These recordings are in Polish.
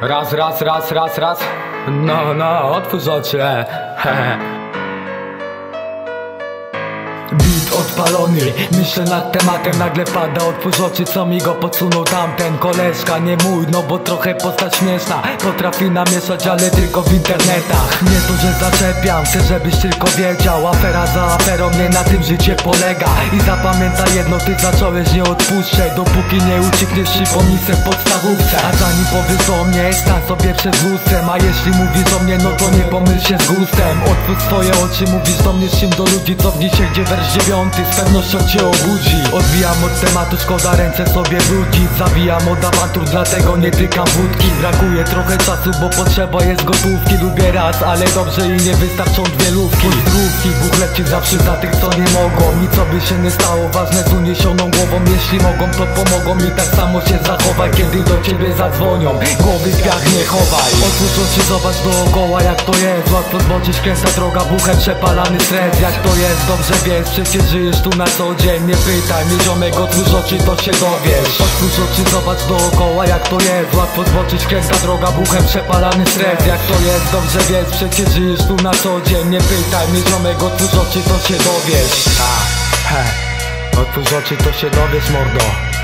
Raz, raz, raz, raz, raz. No, no, otwórz oczy. e. Beat odpalony, myślę nad tematem Nagle pada, otwórz oczy, co mi go podsunął tamten Koleżka, nie mój, no bo trochę postać śmieszna Potrafi namieszać, ale tylko w internetach. Nie to, że zaczepiam, chcę żebyś tylko wiedział. Afera za aferą, nie na tym życie polega. I zapamiętaj jedno, ty zacząłeś, nie odpuszczę. Dopóki nie uciekniesz przypomnisem w podstawówce. A zanim powiesz o mnie, stań sobie przed lustrem. A jeśli mówisz o mnie, no to nie pomyl się z gustem. Otwórz swoje oczy, mówisz do mnie czym do ludzi Cofnij się, gdzie wers dziewiąty z pewnością cię obudzi. Odbijam od tematu, szkoda ręce sobie wrócić Zawijam od awantur, dlatego nie tykam wódki. Brakuje trochę czasu, bo potrzeba jest gotówki. Lubię raz, ale dobrze i nie wystarczą dwie lówki. Pozdrówki, Bóg leci zawsze za tych, co nie mogą. Nic by się nie stało, ważne z uniesioną głową. Jeśli mogą, to pomogą mi tak samo się zachowaj Kiedy do ciebie zadzwonią, głowy w nie chowaj. Otwórz oczy, zobacz dookoła jak to jest. Łatwo zboczyć, kręca droga, buchem przepalany stres. Jak to jest, dobrze wiesz, przecież żyjesz tu na co dzień? Nie pytaj mnie ziomek, otwórz oczy, to się dowiesz. Otwórz oczy, zobacz dookoła jak to jest. Łatwo zboczyć, kręca droga, buchem przepalany stres. Jak to jest, dobrze wiesz, przecież żyjesz tu na co dzień. Nie pytaj mnie ziomek, otwórz oczy, to się dowiesz. Ha, he, otwórz oczy, to się dowiesz mordo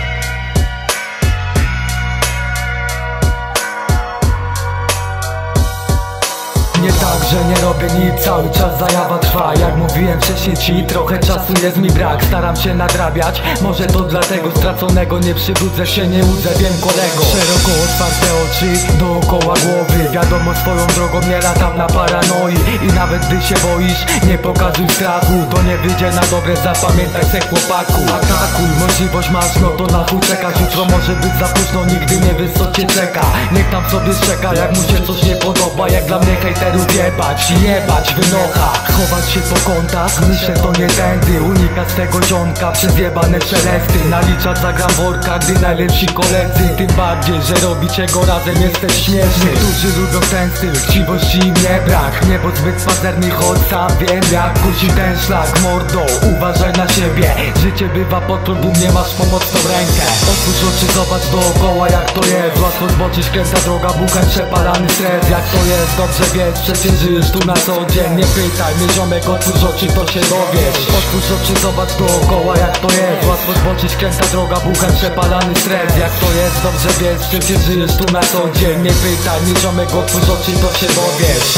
Nie tak, że nie robię nic, cały czas zajawa trwa. Jak mówiłem wcześniej ci, trochę czasu jest mi brak. Staram się nadrabiać, może to dlatego straconego Nie przybudzę się, nie łudzę, wiem kolego. Szeroko otwarte oczy, dookoła głowy. Wiadomo swoją drogą, nie latam na paranoi. I nawet gdy się boisz, nie pokazuj strachu. To nie wyjdzie na dobre, zapamiętaj se chłopaku. Atakuj, możliwość masz, no to na chuj czekać Jutro może być za późno, nigdy nie wiesz co cię czeka. Niech tam sobie czeka, jak mu się coś nie podoba. Jak dla mnie hejterów jebać, jebać wynocha Chować się po kątach, myślę to nie tędy. Unikać tego ziomka przez jebane szelesty Naliczać za gram worka, gdy najlepsi koledzy. Tym bardziej, że robicie go razem jesteś śmieszny. Którzy lubią ten styl, chciwości im nie brak. Niebo zbyt pazerny, choć sam wiem jak kusi ten szlak. Mordo, uważaj na siebie. Życie bywa potrzebą, nie masz pomocną rękę. Otwórz oczy, zobacz dookoła jak to jest. Łatwo zboczyć, kręca droga, buchem przepalany stres. Jak to jest, dobrze wiesz, przecież żyjesz tu na co dzień. Nie pytaj mnie ziomek, otwórz oczy, to się dowiesz. Otwórz oczy, zobacz dookoła jak to jest. Łatwo zboczyć, kręca droga, buchem przepalany stres. Jak to jest, dobrze wiesz, przecież żyjesz tu na co dzień. Nie pytaj mnie ziomek, otwórz oczy, to się dowiesz.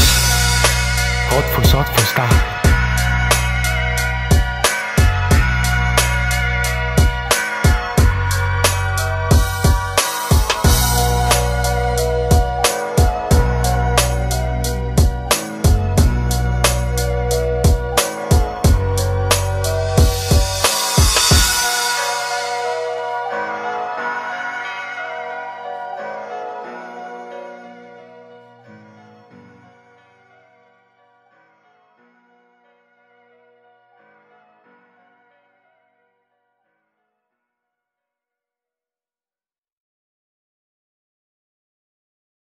Otwórz, otwórz, tak